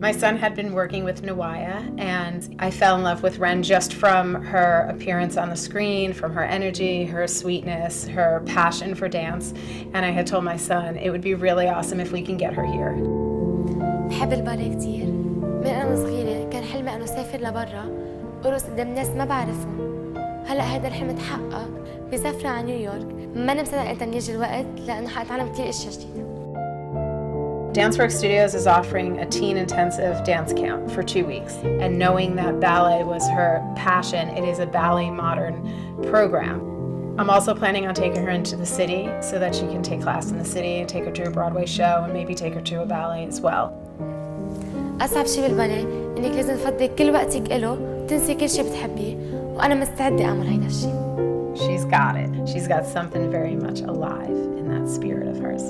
My son had been working with Nawaya, and I fell in love with Reine just from her appearance on the screen, from her energy, her sweetness, her passion for dance. And I had told my son it would be really awesome if we can get her here. بحب الباليه كتير. من انا صغيره كان حلمي انه اسافر لبرا. ارقص قدام ناس ما بعرفهم. هلا هيدا الحلم تحقق. بسافره على نيويورك. ما انا مصدقه تنيجي الوقت لانه حاتعلم كثير اشياء جديده Danceworks Studios is offering a teen intensive dance camp for two weeks. And knowing that ballet was her passion, it is a ballet modern program. I'm also planning on taking her into the city so that she can take class in the city and take her to a Broadway show and maybe take her to a ballet as well. أصعب شي بالباليه إنك لازم تفضي كل وقتك إله وتنسي كل شي بتحبيه وأنا مستعدة أعمل هيدا الشي She's got it. She's got something very much alive in that spirit of hers.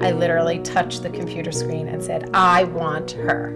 I literally touched the computer screen and said, I want her.